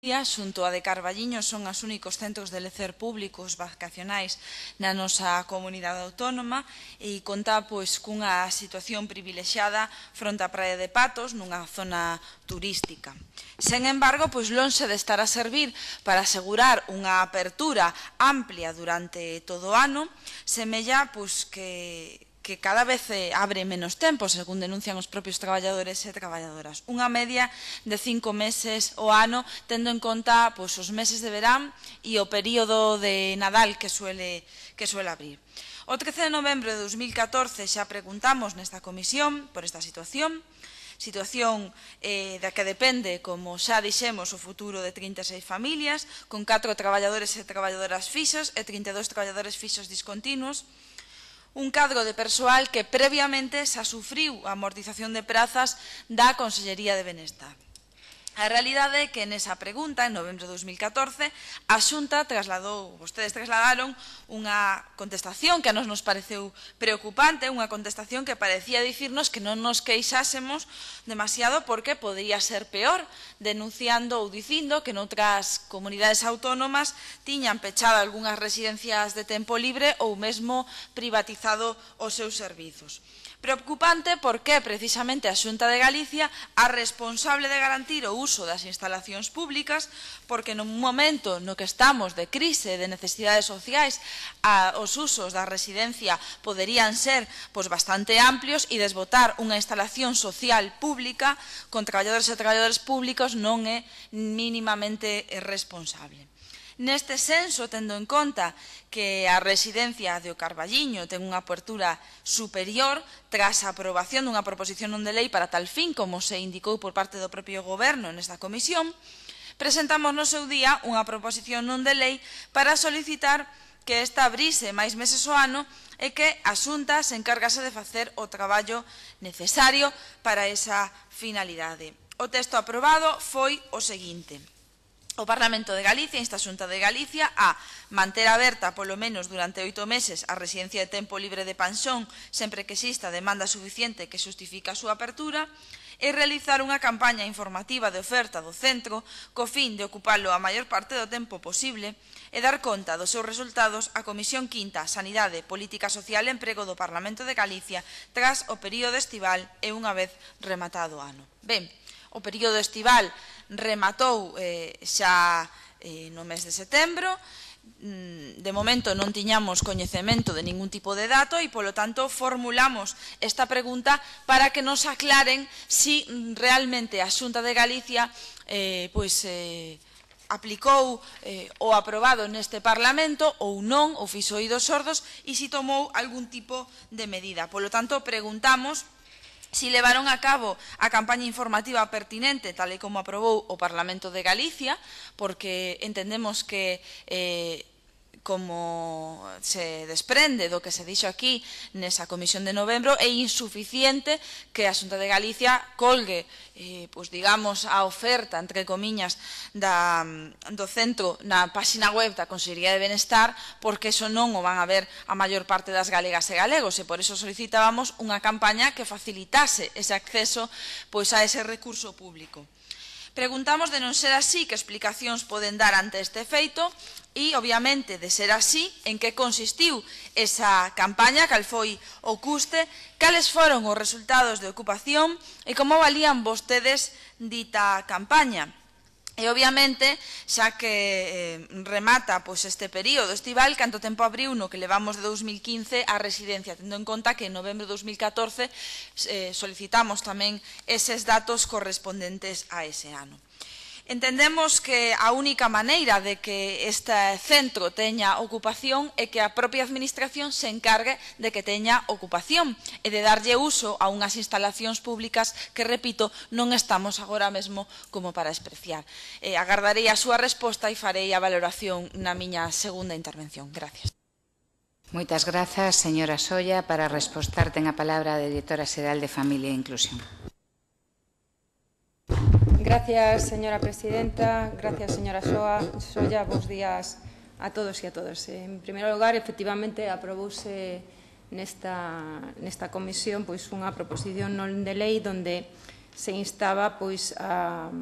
día, xunto a de Carballiño, son os únicos centros de lecer públicos vacacionais na nosa comunidade autónoma e conta pois cunha situación privilexiada fronte á Praia de Patos, nunha zona turística. Sen embargo, pois lonxe de estar a servir para asegurar unha apertura amplia durante todo o ano, semella pois que que cada vez eh, abre menos tempo, según denuncian os propios traballadores e traballadoras. Unha media de cinco meses o ano, tendo en conta pois, os meses de verán e o período de Nadal que suele, que suele abrir. O 13 de novembro de 2014 xa preguntamos nesta comisión por esta situación, situación eh, da que depende, como xa dixemos, o futuro de 36 familias, con 4 traballadores e traballadoras fixos e 32 traballadores fixos discontinuos, un cadro de persoal que previamente xa sufriu a amortización de prazas da Consellería de Benestar. A realidade é que nesa pregunta, en novembro de 2014, a Xunta trasladou, vostedes trasladaron unha contestación que a nos nos pareceu preocupante, unha contestación que parecía dicirnos que non nos queixásemos demasiado porque podría ser peor, denunciando ou dicindo que noutras comunidades autónomas tiñan pechado algunhas residencias de tempo libre ou mesmo privatizado os seus servizos. Preocupante porque precisamente a Xunta de Galicia a responsable de garantir o uso das instalacións públicas porque nun momento no que estamos de crise de necesidades sociais a, os usos da residencia poderían ser pois, bastante amplios e desbotar unha instalación social pública con traballadores e traballadores públicos non é mínimamente eh, responsable. Neste senso, tendo en conta que a residencia de O Carballiño ten unha apertura superior tras a aprobación dunha proposición non de lei para tal fin como se indicou por parte do propio goberno nesta comisión, presentamos no seu día unha proposición non de lei para solicitar que esta abrise máis meses o ano e que a Xunta se encargase de facer o traballo necesario para esa finalidade. O texto aprobado foi o seguinte. O Parlamento de Galicia insta a Xunta de Galicia a manter aberta polo menos durante oito meses a residencia de tempo libre de Pansón sempre que exista demanda suficiente que justifica a súa apertura e realizar unha campaña informativa de oferta do centro co fin de ocupalo a maior parte do tempo posible e dar conta dos seus resultados á Comisión Quinta Sanidade, Política Social e Emprego do Parlamento de Galicia tras o período estival e unha vez rematado o ano. Ben, o período estival rematou eh, xa eh, no mes de setembro Mm, de momento non tiñamos coñecemento de ningún tipo de dato e, polo tanto, formulamos esta pregunta para que nos aclaren si realmente a Xunta de Galicia eh, pois, eh, aplicou eh, o aprobado neste Parlamento ou non, ou fixo oídos sordos, e si tomou algún tipo de medida. Polo tanto, preguntamos si levaron a cabo a campaña informativa pertinente, tal e como aprobou o Parlamento de Galicia, porque entendemos que eh, como se desprende do que se dixo aquí nesa comisión de novembro, é insuficiente que a Xunta de Galicia colgue, eh, pois digamos, a oferta, entre comiñas, da, do centro na páxina web da Consellería de Benestar, porque eso non o van a ver a maior parte das galegas e galegos, e por eso solicitábamos unha campaña que facilitase ese acceso pois a ese recurso público. Preguntamos de non ser así que explicacións poden dar ante este feito e, obviamente, de ser así, en que consistiu esa campaña, cal foi o custe, cales foron os resultados de ocupación e como valían vostedes dita campaña. E obviamente, xa que eh, remata pois, este período estival, canto tempo abriu no que levamos de 2015 a residencia, tendo en conta que en novembro de 2014 eh, solicitamos tamén eses datos correspondentes a ese ano. Entendemos que a única maneira de que este centro teña ocupación é que a propia administración se encargue de que teña ocupación e de darlle uso a unhas instalacións públicas que, repito, non estamos agora mesmo como para despreciar. Eh, agardarei a súa resposta e farei a valoración na miña segunda intervención. Gracias. Moitas grazas, señora Solla. Para respostar ten a palabra a Directora Xeral de Familia e Inclusión. Gracias, señora presidenta. Gracias, señora Soa. Soya, bons días a todos e a todas. En primeiro lugar, efectivamente, aprobouse nesta, nesta comisión pois unha proposición non de lei donde se instaba pois a